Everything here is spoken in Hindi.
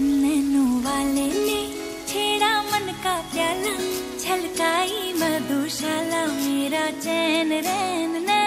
नैनो वाले ने छेड़ा मन का प्याला छलकाई मधुशाला मेरा चैन रैन नैन